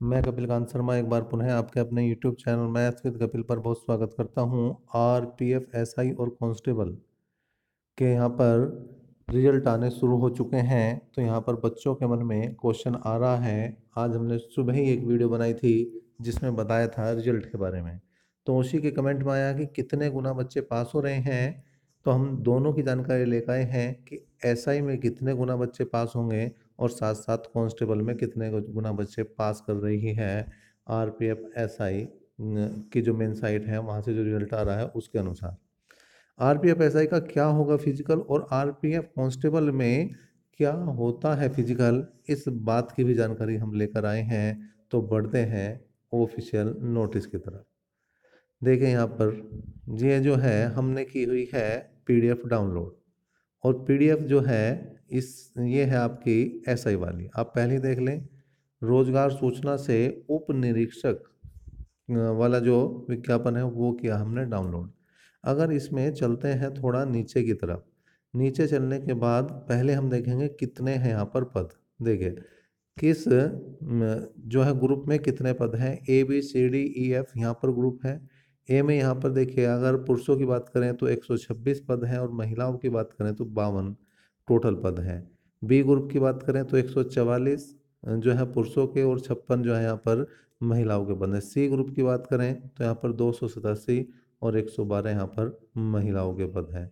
मैं कपिल कांत शर्मा एक बार पुनः आपके अपने YouTube channel maths with Kapil पर बहुत स्वागत करता हूँ R P F S I और कांस्टेबल के यहाँ पर रिज़ल्ट आने शुरू हो चुके हैं। तो यहाँ पर बच्चों के मन में क्वेश्चन आ रहा है। आज हमने सुबह ही एक वीडियो बनाई थी जिसमें बताया था रिज़ल्ट के बारे में। तो उसी के कमेंट में आया कि कितने गुना बच्चे पास हो रहे हैं। तो हम दोनों की जानकारी लेकर आए हैं कि एसआई में कितने गुना बच्चे पास होंगे। और साथ साथ कांस्टेबल में कितने गुना बच्चे पास कर रही हैं R P F S I की जो मेन साइट है, वहाँ से जो रिज़ल्ट आ रहा है, उसके अनुसार। R P F S I का क्या होगा फ़िज़िकल और आर पी एफ़ कॉन्स्टेबल में क्या होता है फ़िज़िकल, इस बात की भी जानकारी हम लेकर आए हैं तो बढ़ते हैं ऑफिशियल नोटिस की तरफ़। देखें यहाँ पर, ये जो है, हमने की हुई है पीडीएफ डाउनलोड और पीडीएफ जो है इस, ये है आपकी एसआई वाली। आप पहले देख लें, रोज़गार सूचना से उप निरीक्षक वाला जो विज्ञापन है, वो किया हमने डाउनलोड। अगर इसमें चलते हैं थोड़ा नीचे की तरफ़, नीचे चलने के बाद पहले हम देखेंगे कितने हैं यहाँ पर पद। देखिए, किस जो है ग्रुप में कितने पद हैं? A B C D E F यहाँ पर ग्रुप है। ए में यहाँ पर देखिए, अगर पुरुषों की बात करें तो 126 पद हैं और महिलाओं की बात करें तो बावन। टोटल पद हैं। बी ग्रुप की बात करें तो 144 जो है पुरुषों के और छप्पन जो है यहाँ पर महिलाओं के पद हैं। सी ग्रुप की बात करें तो यहाँ पर दो सौ सतासी और 112 यहाँ पर महिलाओं के पद हैं।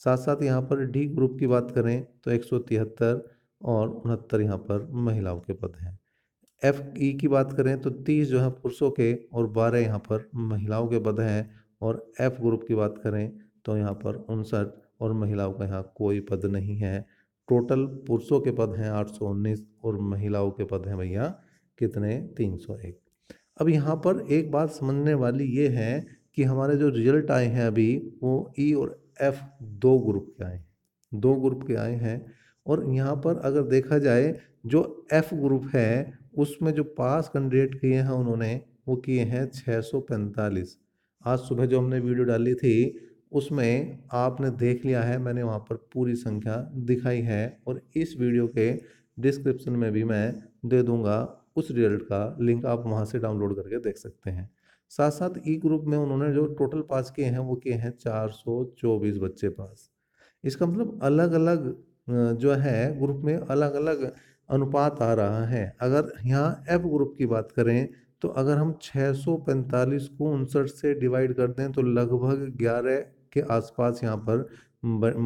साथ साथ यहाँ पर डी ग्रुप की बात करें तो एक सौ तिहत्तर और उनहत्तर यहाँ पर महिलाओं के पद हैं। एफ़ ई की बात करें तो तीस जो है पुरुषों के और बारह यहाँ पर महिलाओं के पद हैं और एफ़ ग्रुप की बात करें तो यहाँ पर उनसठ और महिलाओं का यहाँ कोई पद नहीं है। टोटल पुरुषों के पद हैं 819 और महिलाओं के पद हैं भैया कितने? 301 अब यहाँ पर एक बात समझने वाली ये है कि हमारे जो रिज़ल्ट आए हैं अभी, वो ई e और एफ़ दो ग्रुप के आए हैं। दो ग्रुप के आए हैं और यहाँ पर अगर देखा जाए, जो एफ़ ग्रुप है, उसमें जो पास कैंडिडेट किए हैं उन्होंने, वो किए हैं 645 आज सुबह जो हमने वीडियो डाली थी उसमें आपने देख लिया है, मैंने वहाँ पर पूरी संख्या दिखाई है और इस वीडियो के डिस्क्रिप्शन में भी मैं दे दूँगा उस रिज़ल्ट का लिंक, आप वहाँ से डाउनलोड करके देख सकते हैं। साथ साथ ई ग्रुप में उन्होंने जो टोटल पास किए हैं, वो किए हैं चार सौ चौबीस बच्चे पास। इसका मतलब अलग अलग जो है ग्रुप में अलग अलग अनुपात आ रहा है। अगर यहाँ एफ़ ग्रुप की बात करें तो अगर हम 645 को उनसठ से डिवाइड कर दें तो लगभग 11 के आसपास यहाँ पर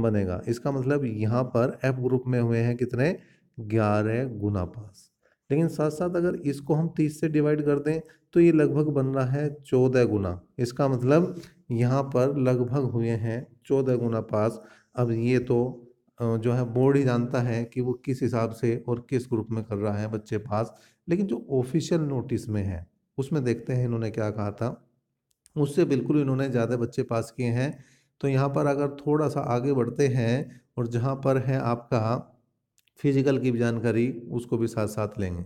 बनेगा। इसका मतलब यहाँ पर एफ़ ग्रुप में हुए हैं कितने? 11 गुना पास लेकिन साथ साथ अगर इसको हम 30 से डिवाइड कर दें तो ये लगभग बन रहा है 14 गुना। इसका मतलब यहाँ पर लगभग हुए हैं 14 गुना पास अब ये तो जो है बोर्ड ही जानता है कि वो किस हिसाब से और किस ग्रुप में कर रहा है बच्चे पास। लेकिन जो ऑफिशियल नोटिस में है, उसमें देखते हैं इन्होंने क्या कहा था। उससे बिल्कुल इन्होंने ज़्यादा बच्चे पास किए हैं। तो यहाँ पर अगर थोड़ा सा आगे बढ़ते हैं और जहाँ पर है आपका फ़िज़िकल की जानकारी, उसको भी साथ साथ लेंगे।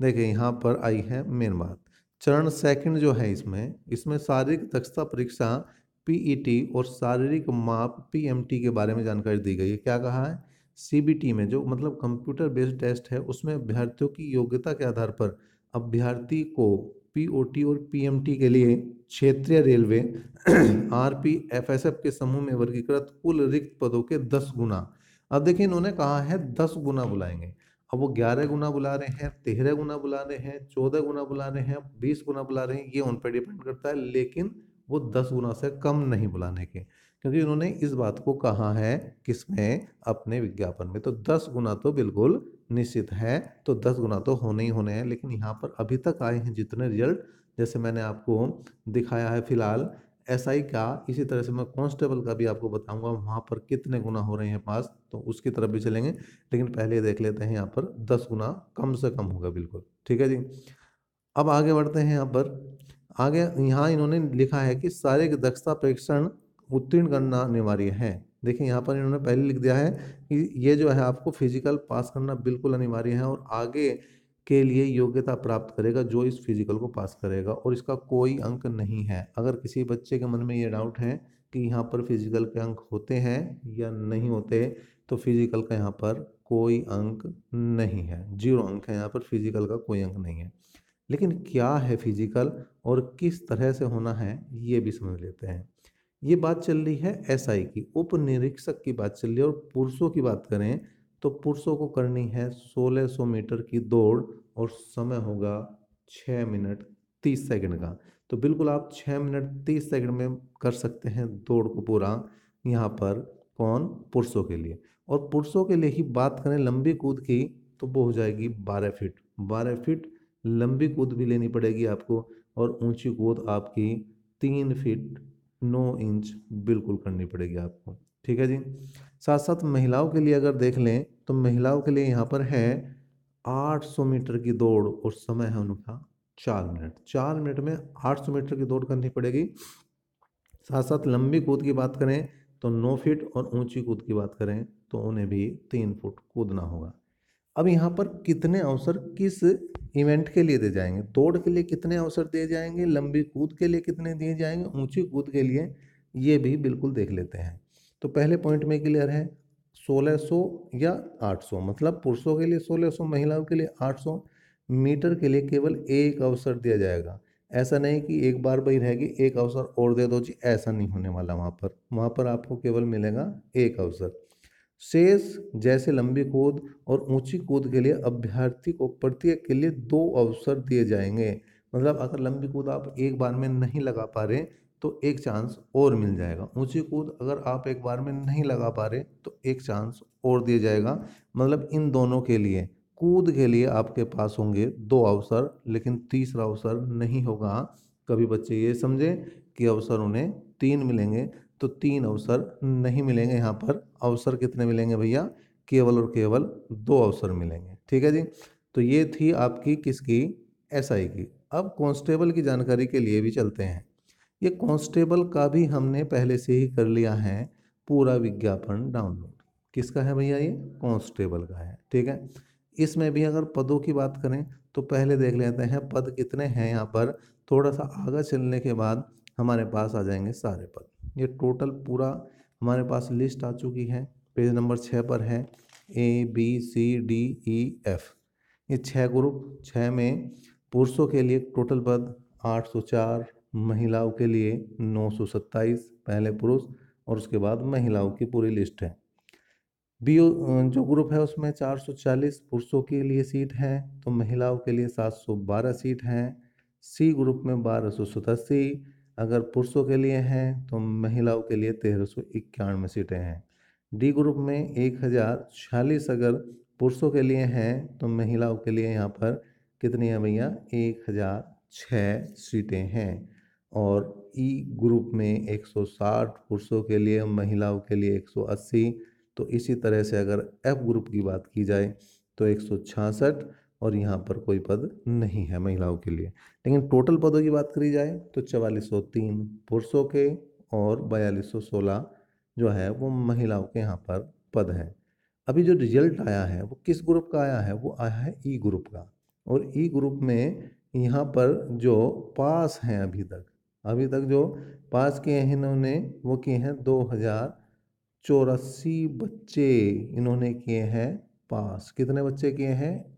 देखिए, यहाँ पर आई है मेन बात। चरण सेकंड जो है इसमें इसमें शारीरिक दक्षता परीक्षा पीईटी e और शारीरिक माप पीएमटी के बारे में जानकारी दी गई है। क्या कहा है? सीबीटी में जो मतलब कंप्यूटर बेस्ड टेस्ट है, उसमें अभ्यर्थियों की योग्यता के आधार पर अभ्यर्थी को पीओटी और पीएमटी के लिए क्षेत्रीय रेलवे आरपीएफएसएफ के समूह में वर्गीकृत कुल रिक्त पदों के दस गुना। अब देखिए इन्होंने कहा है दस गुना बुलाएँगे। अब वो ग्यारह गुना बुला रहे हैं, तेरह गुना बुला रहे हैं, चौदह गुना बुला रहे हैं, बीस गुना बुला रहे हैं, ये उन पर डिपेंड करता है, लेकिन वो दस गुना से कम नहीं बुलाने के। क्योंकि उन्होंने इस बात को कहा है किसमें? अपने विज्ञापन में। तो दस गुना तो बिल्कुल निश्चित है तो दस गुना तो होने ही होने हैं। लेकिन यहाँ पर अभी तक आए हैं जितने रिज़ल्ट, जैसे मैंने आपको दिखाया है फ़िलहाल एस आई का, इसी तरह से मैं कांस्टेबल का भी आपको बताऊँगा, वहाँ पर कितने गुना हो रहे हैं पास तो उसकी तरफ़ भी चलेंगे। लेकिन पहले देख लेते हैं यहाँ पर दस गुना कम से कम होगा बिल्कुल, ठीक है जी? अब आगे बढ़ते हैं यहाँ पर। आगे यहाँ इन्होंने लिखा है कि शारीरिक दक्षता परीक्षण उत्तीर्ण करना अनिवार्य है। देखिए, यहाँ पर इन्होंने पहले लिख दिया है कि ये जो है आपको फ़िज़िकल पास करना बिल्कुल अनिवार्य है और आगे के लिए योग्यता प्राप्त करेगा जो इस फ़िज़िकल को पास करेगा और इसका कोई अंक नहीं है। अगर किसी बच्चे के मन में ये डाउट है कि यहाँ पर फ़िज़िकल के अंक होते हैं या नहीं होते तो फ़िज़िकल का यहाँ पर कोई अंक नहीं है। ज़ीरो अंक है, यहाँ पर फ़िज़िकल का कोई अंक नहीं है। लेकिन क्या है फ़िज़िकल और किस तरह से होना है, ये भी समझ लेते हैं। ये बात चल रही है एसआई की उप निरीक्षक की बात चल रही है और पुरुषों की बात करें तो पुरुषों को करनी है 1600 मीटर की दौड़ और समय होगा 6 मिनट 30 सेकंड का। तो बिल्कुल आप 6 मिनट 30 सेकंड में कर सकते हैं दौड़ को पूरा यहाँ पर कौन? पुरुषों के लिए। और पुरुषों के लिए ही बात करें लंबी कूद की तो वो हो जाएगी 12 फीट। 12 फीट लंबी कूद भी लेनी पड़ेगी आपको और ऊँची कूद आपकी तीन फीट नौ इंच बिल्कुल करनी पड़ेगी आपको, ठीक है जी? साथ साथ महिलाओं के लिए अगर देख लें तो महिलाओं के लिए यहाँ पर है 800 मीटर की दौड़ और समय है उनका चार मिनट। चार मिनट में 800 मीटर की दौड़ करनी पड़ेगी। साथ साथ लंबी कूद की बात करें तो नौ फीट और ऊँची कूद की बात करें तो उन्हें भी तीन फुट कूदना होगा। अब यहाँ पर कितने अवसर किस इवेंट के लिए दिए जाएँगे? दौड़ के लिए कितने अवसर दिए जाएँगे? लंबी कूद के लिए कितने दिए जाएँगे? ऊँची कूद के लिए ये भी बिल्कुल देख लेते हैं। तो पहले पॉइंट में क्लियर है 1600 या 800 मतलब पुरुषों के लिए 1600 महिलाओं के लिए 800 मीटर के लिए केवल एक अवसर दिया जाएगा। ऐसा नहीं कि एक बार वही रहेगी, एक अवसर और दे दो जी, ऐसा नहीं होने वाला वहाँ पर। वहाँ पर आपको केवल मिलेगा एक अवसर। शेष जैसे लंबी कूद और ऊँची कूद के लिए अभ्यर्थी को प्रत्येक के लिए दो अवसर दिए जाएँगे। मतलब अगर लंबी कूद आप एक बार में नहीं लगा पा रहे तो एक चांस और मिल जाएगा। ऊँची कूद अगर आप एक बार में नहीं लगा पा रहे तो एक चांस और दिया जाएगा। मतलब इन दोनों के लिए कूद के लिए आपके पास होंगे दो अवसर, लेकिन तीसरा अवसर नहीं होगा। कभी बच्चे ये समझे कि अवसर उन्हें तीन मिलेंगे। तो तीन अवसर नहीं मिलेंगे यहाँ पर। अवसर कितने मिलेंगे भैया? केवल और केवल दो अवसर मिलेंगे। ठीक है जी? तो ये थी आपकी किसकी? एसआई की। अब कांस्टेबल की जानकारी के लिए भी चलते हैं। ये कांस्टेबल का भी हमने पहले से ही कर लिया है पूरा विज्ञापन डाउनलोड। किसका है भैया ये? कांस्टेबल का है। ठीक है? इसमें भी अगर पदों की बात करें तो पहले देख लेते हैं पद कितने हैं यहाँ पर। थोड़ा सा आगे चलने के बाद हमारे पास आ जाएँगे सारे पद। ये टोटल पूरा हमारे पास लिस्ट आ चुकी है। पेज नंबर छः पर है A B C D E F ये छः ग्रुप छः में पुरुषों के लिए टोटल पद 804 महिलाओं के लिए 927 पहले पुरुष और उसके बाद महिलाओं की पूरी लिस्ट है। बी जो ग्रुप है उसमें 440 पुरुषों के लिए सीट है तो महिलाओं के लिए 712 सीट हैं। सी ग्रुप में बारह सौ सतासी अगर पुरुषों के लिए हैं तो महिलाओं के लिए तेरह सौ इक्यानवे सीटें हैं। डी ग्रुप में एक हज़ार छियालीस अगर पुरुषों के लिए हैं तो महिलाओं के लिए यहाँ पर कितनी है भैया? एक हज़ार छः सीटें हैं। और ई ग्रुप में 160 पुरुषों के लिए, महिलाओं के लिए 180 तो इसी तरह से अगर एफ़ ग्रुप की बात की जाए तो एक सौ छियासठ और यहाँ पर कोई पद नहीं है महिलाओं के लिए। लेकिन टोटल पदों की बात करी जाए तो चवालीस पुरुषों के और बयालीस जो है वो महिलाओं के यहाँ पर पद हैं। अभी जो रिज़ल्ट आया है वो किस ग्रुप का आया है? वो आया है ई ग्रुप का। और ई ग्रुप में यहाँ पर जो पास हैं अभी तक अभी तक जो पास किए हैं इन्होंने, वो किए हैं दो हज़ार चौरासी बच्चे इन्होंने किए हैं पास। कितने बच्चे किए हैं?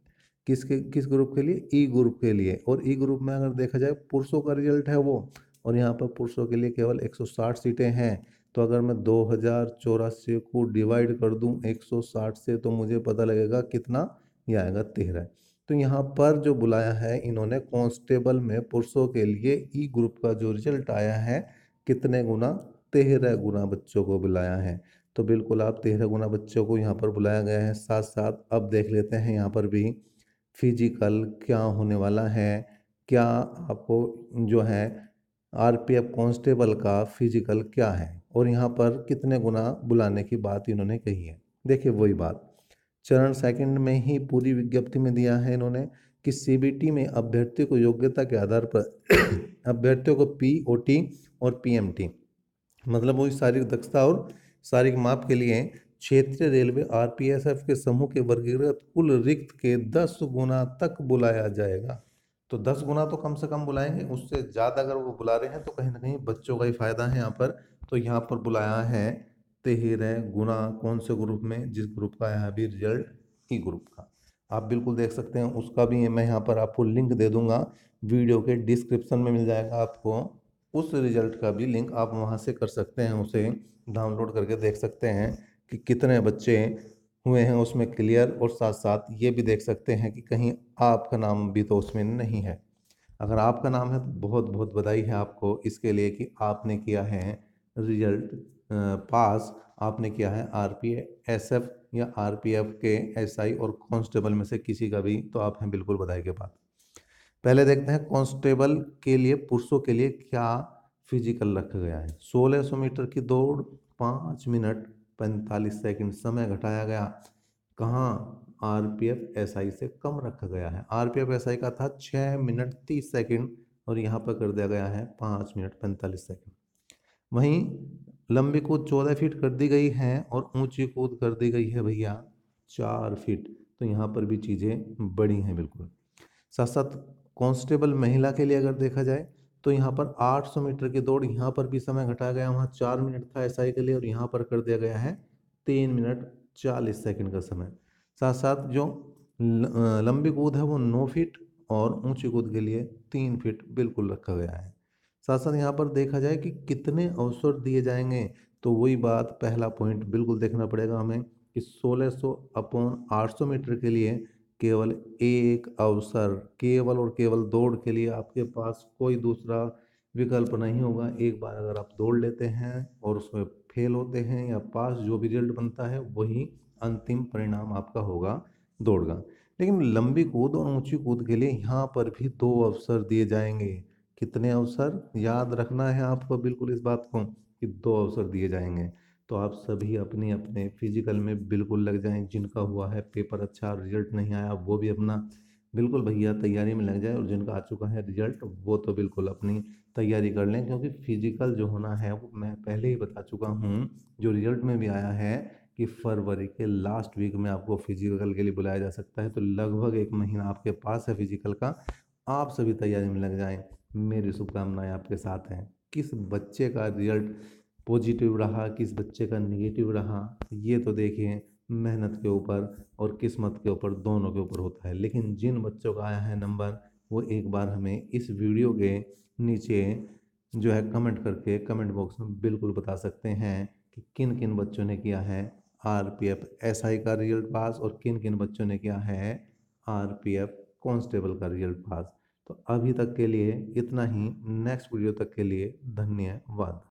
किसके, किस ग्रुप के लिए? ई ग्रुप के लिए। और ई ग्रुप में अगर देखा जाए, पुरुषों का रिज़ल्ट है वो। और यहाँ पर पुरुषों के लिए केवल 160 सीटें हैं। तो अगर मैं दो हज़ार चौरासी को डिवाइड कर दूँ 160 से तो मुझे पता लगेगा कितना ये आएगा तेरह। तो यहाँ पर जो बुलाया है, इन्होंने कांस्टेबल में पुरुषों के लिए ई ग्रुप का जो रिज़ल्ट आया है, कितने गुना? तेरह गुना बच्चों को बुलाया है। तो बिल्कुल आप तेरह गुना बच्चों को यहाँ पर बुलाया गया है साथ साथ अब देख लेते हैं यहाँ पर भी फ़िज़िकल क्या होने वाला है? क्या आपको जो है, आरपीएफ कांस्टेबल का फ़िज़िकल क्या है? और यहाँ पर कितने गुना बुलाने की बात इन्होंने कही है? देखिए, वही बात। चरण सेकंड में ही पूरी विज्ञप्ति में दिया है इन्होंने कि सीबीटी में अभ्यर्थी को योग्यता के आधार पर अभ्यर्थियों को पीओटी और पीएमटी मतलब वही शारीरिक दक्षता और शारीरिक माप के लिए क्षेत्रीय रेलवे आरपीएसएफ के समूह के वर्गीकृत कुल रिक्त के 10 गुना तक बुलाया जाएगा। तो 10 गुना तो कम से कम बुलाएँगे, उससे ज़्यादा अगर वो बुला रहे हैं तो कहीं ना कहीं बच्चों का ही फ़ायदा है यहाँ पर। तो यहाँ पर बुलाया है तेरह गुना कौन से ग्रुप में, जिस ग्रुप का यहाँ भी रिज़ल्ट? ई ग्रुप का। आप बिल्कुल देख सकते हैं, उसका भी मैं यहाँ पर आपको लिंक दे दूँगा, वीडियो के डिस्क्रिप्शन में मिल जाएगा आपको। उस रिज़ल्ट का भी लिंक आप वहाँ से कर सकते हैं, उसे डाउनलोड करके देख सकते हैं। कि कितने बच्चे हुए हैं उसमें क्लियर और साथ साथ ये भी देख सकते हैं कि कहीं आपका नाम भी तो उसमें नहीं है। अगर आपका नाम है तो बहुत बहुत बधाई है आपको, इसके लिए कि आपने किया है रिज़ल्ट पास आपने किया है आर पी एस एफ़ या आर पी एफ़ के एस आई और कांस्टेबल में से किसी का भी तो आप हैं बिल्कुल बधाई के बाद। पहले देखते हैं कांस्टेबल के लिए, पुरुषों के लिए क्या फ़िज़िकल रखा गया है। 1600 मीटर की दौड़, पाँच मिनट पैंतालीस सेकंड समय घटाया गया। कहाँ? R P F S I से कम रखा गया है। R P F S I का था छः मिनट तीस सेकंड और यहाँ पर कर दिया गया है पाँच मिनट पैंतालीस सेकंड। वहीं लंबी कूद चौदह फीट कर दी गई है और ऊँची कूद कर दी गई है भैया चार फीट। तो यहाँ पर भी चीज़ें बड़ी हैं बिल्कुल। साथ साथ कांस्टेबल महिला के लिए अगर देखा जाए तो यहाँ पर 800 मीटर की दौड़ यहाँ पर भी समय घटाया गया, वहाँ चार मिनट था एस के लिए और यहाँ पर कर दिया गया है तीन मिनट चालीस सेकंड का समय। साथ साथ जो लंबी कूद है वो नौ फीट और ऊँची कूद के लिए तीन फीट बिल्कुल रखा गया है। साथ साथ यहाँ पर देखा जाए कि कितने अवसर दिए जाएँगे तो वही बात पहला पॉइंट बिल्कुल देखना पड़ेगा हमें कि 1600 अपॉन 800 मीटर के लिए केवल एक अवसर, केवल और केवल दौड़ के लिए आपके पास कोई दूसरा विकल्प नहीं होगा। एक बार अगर आप दौड़ लेते हैं और उसमें फेल होते हैं या पास जो भी रिज़ल्ट बनता है, वही अंतिम परिणाम आपका होगा दौड़ का लेकिन लंबी कूद और ऊँची कूद के लिए यहाँ पर भी दो अवसर दिए जाएँगे। कितने अवसर? याद रखना है आपको बिल्कुल इस बात को कि दो अवसर दिए जाएँगे। तो आप सभी अपने अपने फ़िज़िकल में बिल्कुल लग जाएँ। जिनका हुआ है पेपर अच्छा रिज़ल्ट नहीं आया, वो भी अपना बिल्कुल भैया तैयारी में लग जाए और जिनका आ चुका है रिज़ल्ट वो तो बिल्कुल अपनी तैयारी कर लें। क्योंकि फ़िज़िकल जो होना है, वो मैं पहले ही बता चुका हूँ, जो रिज़ल्ट में भी आया है कि फरवरी के लास्ट वीक में आपको फ़िज़िकल के लिए बुलाया जा सकता है। तो लगभग एक महीना आपके पास है फ़िज़िकल का। आप सभी तैयारी में लग जाएँ। मेरी शुभकामनाएँ आपके साथ हैं। किस बच्चे का रिज़ल्ट पॉजिटिव रहा, किस बच्चे का निगेटिव रहा, ये तो देखिए मेहनत के ऊपर और किस्मत के ऊपर, दोनों के ऊपर होता है। लेकिन जिन बच्चों का आया है नंबर, वो एक बार हमें इस वीडियो के नीचे जो है कमेंट करके कमेंट बॉक्स में बिल्कुल बता सकते हैं कि किन किन बच्चों ने किया है R P F S I का रिज़ल्ट पास और किन किन बच्चों ने किया है आर पी एफ़ कॉन्स्टेबल का रिज़ल्ट पास। तो अभी तक के लिए इतना ही। नेक्स्ट वीडियो तक के लिए धन्यवाद।